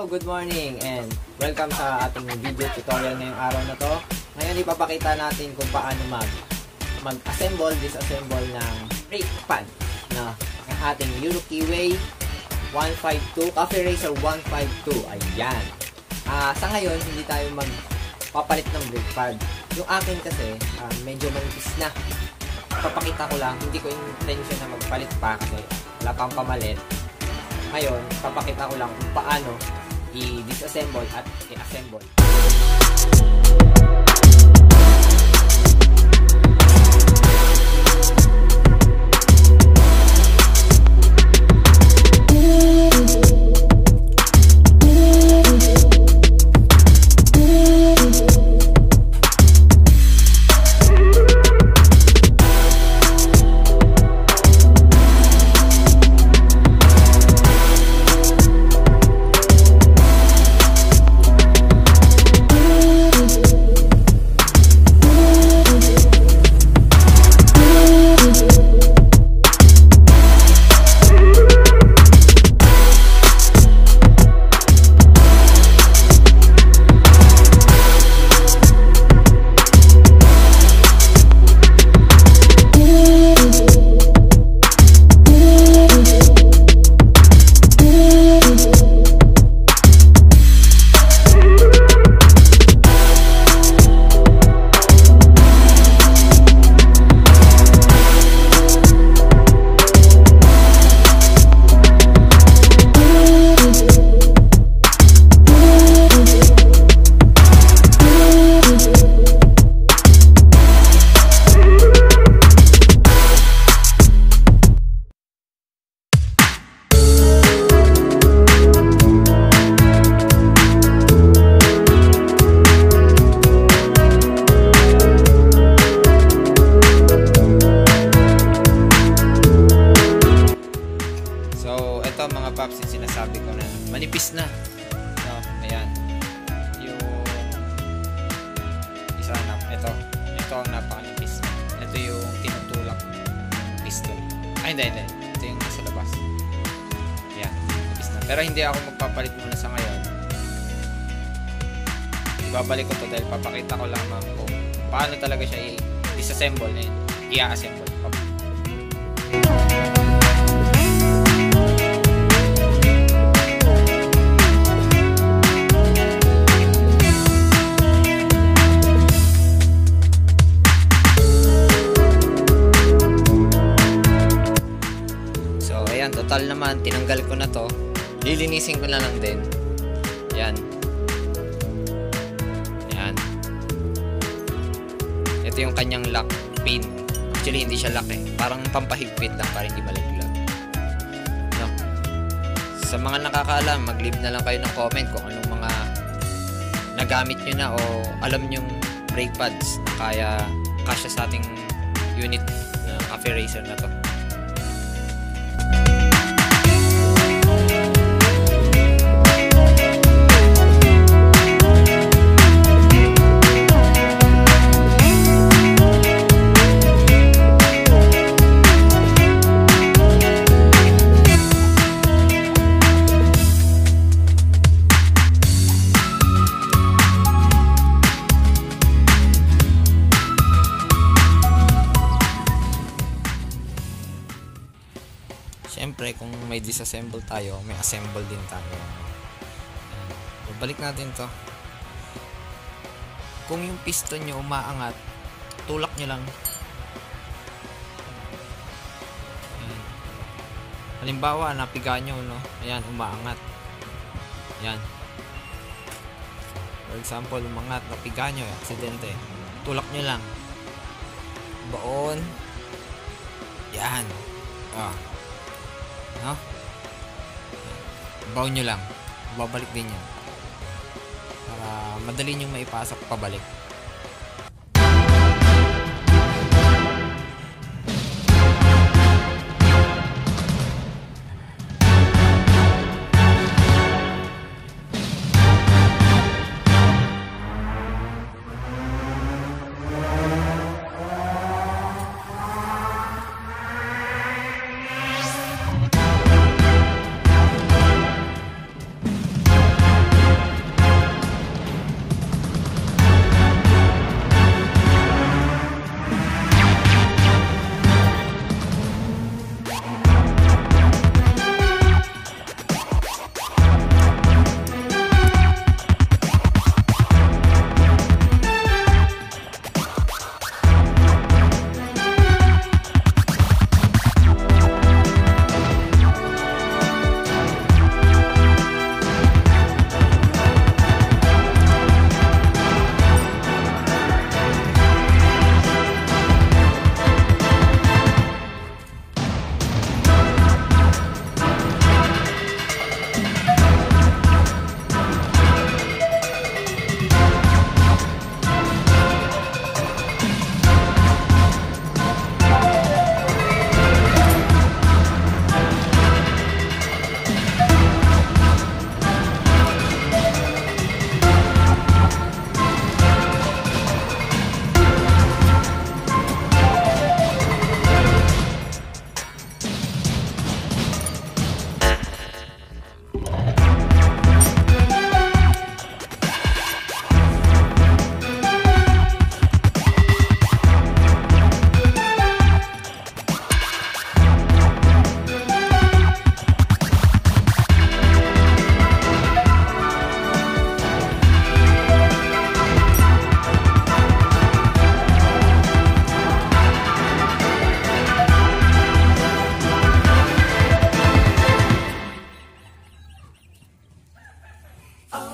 good morning and welcome sa ating video tutorial ngayong araw na to. Ngayon ipapakita natin kung paano mag mag-assemble, disassemble ng brake pad na ang ating Eurokeyway 152, Cafe Racer 152. Ayan. Ah, sa ngayon, hindi tayo magpapalit ng brake pad. Yung akin kasi, ah, medyo manipis na. Papakita ko lang, hindi ko intention na magpalit pa kasi wala pang pamalit. Ngayon, papakita ko lang kung paano i-disassemble at i-assemble. Ay, hindi, hindi. Ito yung nasa labas. Ayan, manipis na. Pero hindi ako magpapalit muna sa ngayon. Ibabalik ko to dahil papakita ko lamang kung paano talaga siya i-disassemble and i-assemble. Total naman, tinanggal ko na to. Lilinisin ko na lang din. Ayan. Ayan. Ito yung kanyang lock pin. Actually, hindi siya lock eh. Parang pampahigpit lang para hindi malaglag. No. Sa mga nakakaalam, mag-leave na lang kayo ng comment kung anong mga nagamit nyo na o alam nyong brake pads na kaya kasya sa ating unit na cafe racer na to. Siyempre, kung may disassemble tayo, may assemble din tayo. Ayan. Balik natin to. Kung yung piston nyo umaangat, tulak nyo lang. Ayan. Halimbawa, napiga nyo, no? Ayan, umaangat. Ayan. For example, umangat, napiga nyo, aksidente. Tulak nyo lang. Baon. Yan. Ah. No? Baon nyo lang. Babalik din yan. Para madali nyo maipasok pabalik.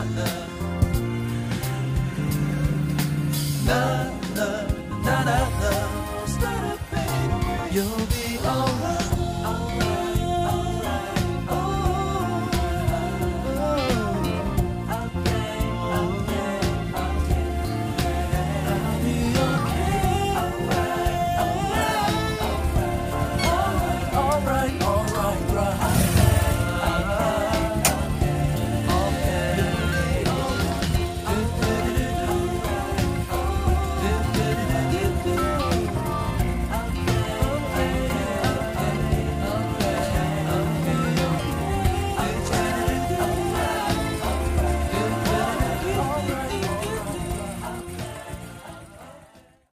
another